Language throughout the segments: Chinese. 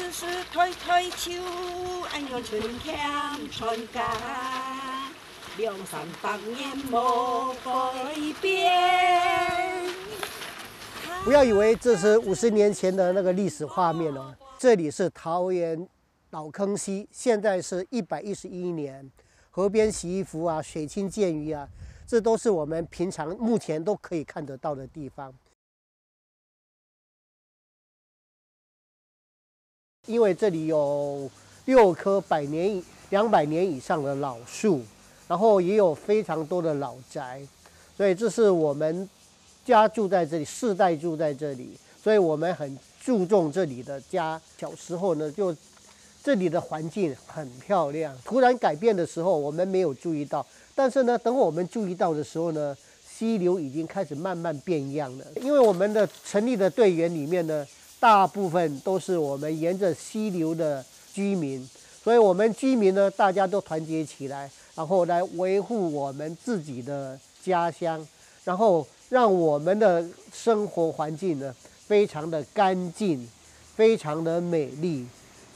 只是推推秋，俺有春天春干，两三百年没改变。不要以为这是五十年前的那个历史画面哦，这里是桃园老坑溪，现在是一百一十一年，河边洗衣服啊，水清见鱼啊，这都是我们平常目前都可以看得到的地方。因为这里有六棵百年两百年以上的老树，然后也有非常多的老宅，所以这是我们。家住在这里，世代住在这里，所以我们很注重这里的家。小时候呢，就这里的环境很漂亮。突然改变的时候，我们没有注意到。但是呢，等我们注意到的时候呢，溪流已经开始慢慢变样了。因为我们的成立的队员里面呢，大部分都是我们沿着溪流的居民，所以我们居民呢，大家都团结起来，然后来维护我们自己的家乡，然后。让我们的生活环境呢，非常的干净，非常的美丽，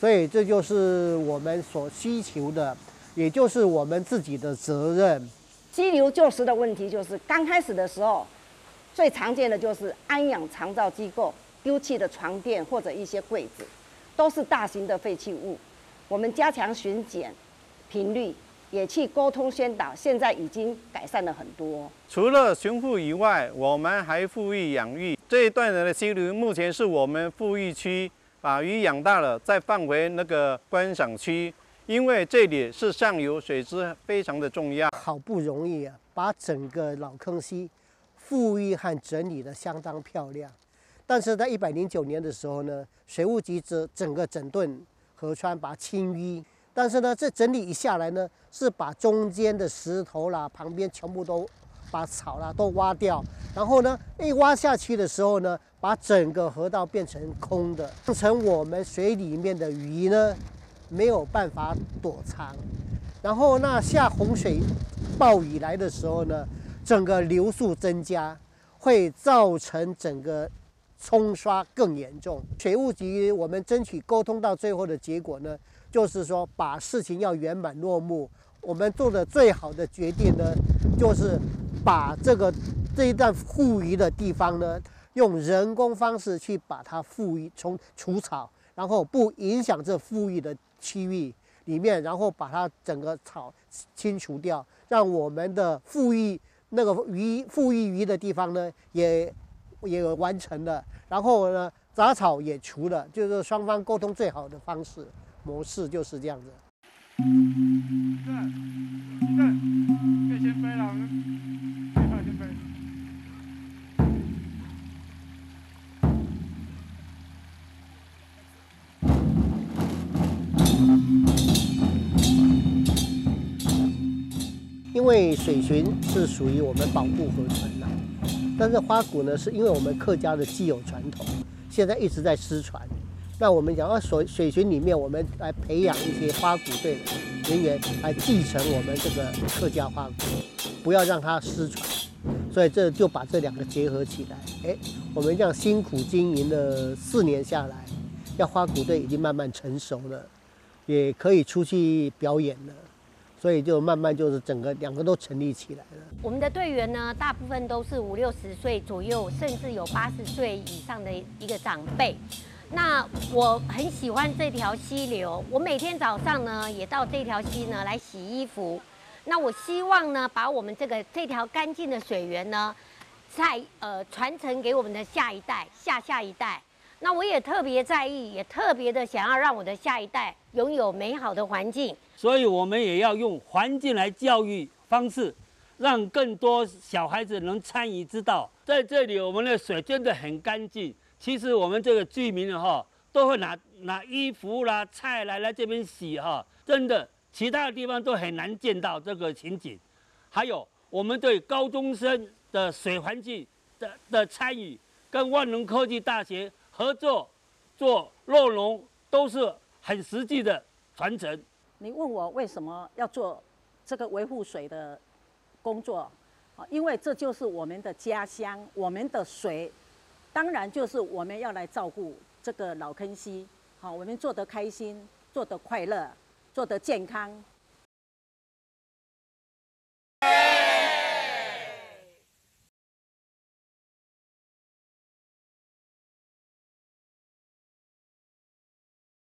所以这就是我们所需求的，也就是我们自己的责任。溪流旧时的问题就是，刚开始的时候，最常见的就是安养长照机构丢弃的床垫或者一些柜子，都是大型的废弃物。我们加强巡检频率。也去沟通宣导，现在已经改善了很多。除了巡护以外，我们还富裕养育这一段的溪流，目前是我们富裕区把鱼养大了，再放回那个观赏区，因为这里是上游水质非常的重要。好不容易啊，把整个老坑溪富裕和整理的相当漂亮，但是在一百零九年的时候呢，水务局整整个整顿河川，把清淤。但是呢，这整理一下来呢，是把中间的石头啦、旁边全部都把草啦都挖掉，然后呢，一挖下去的时候呢，把整个河道变成空的，造成我们水里面的鱼呢没有办法躲藏。然后那下洪水、暴雨来的时候呢，整个流速增加，会造成整个冲刷更严重。水务局我们争取沟通到最后的结果呢。就是说，把事情要圆满落幕。我们做的最好的决定呢，就是把这个这一段富余的地方呢，用人工方式去把它富余从除草，然后不影响这富裕的区域里面，然后把它整个草清除掉，让我们的富裕那个鱼富裕鱼的地方呢，也也有完成了。然后呢，杂草也除了，就是双方沟通最好的方式。模式就是这样子。因为水巡是属于我们保护河川的，但是花鼓呢，是因为我们客家的既有传统，现在一直在失传。那我们讲到水水群里面，我们来培养一些花鼓队的人员来继承我们这个客家花鼓，不要让它失传。所以这就把这两个结合起来。哎，我们这样辛苦经营了四年下来，要花鼓队已经慢慢成熟了，也可以出去表演了。所以就慢慢就是整个两个都成立起来了。我们的队员呢，大部分都是五六十岁左右，甚至有八十岁以上的一个长辈。那我很喜欢这条溪流，我每天早上呢也到这条溪呢来洗衣服。那我希望呢把我们这个这条干净的水源呢，再呃传承给我们的下一代、下下一代。那我也特别在意，也特别的想要让我的下一代拥有美好的环境。所以我们也要用环境来教育方式，让更多小孩子能参与知道，在这里我们的水真的很干净。其实我们这个居民哈，都会拿拿衣服啦、菜来来这边洗哈，真的，其他的地方都很难见到这个情景。还有，我们对高中生的水环境的的参与，跟万能科技大学合作做肉农，都是很实际的传承。你问我为什么要做这个维护水的工作？啊，因为这就是我们的家乡，我们的水。当然，就是我们要来照顾这个老坑溪，好，我们做得开心，做得快乐，做得健康，